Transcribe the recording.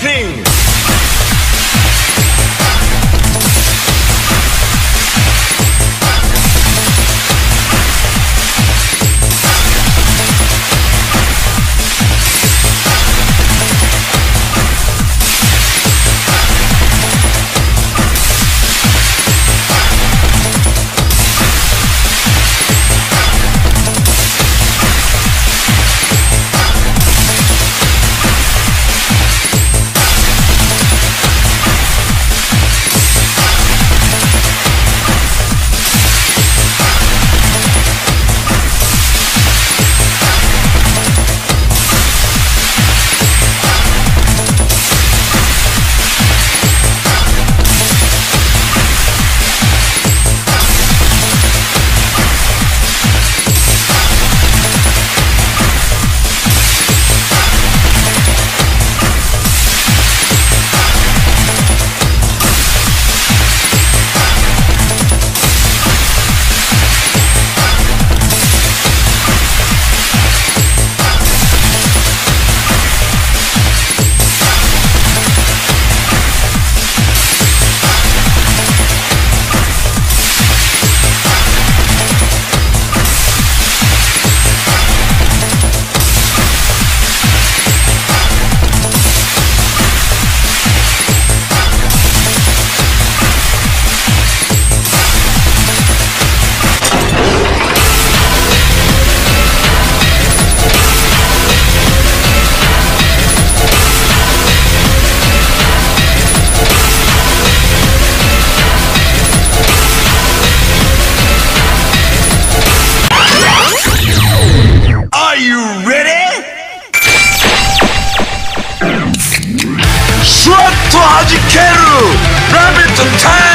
king. 슈어트 하지케르 라비트 타임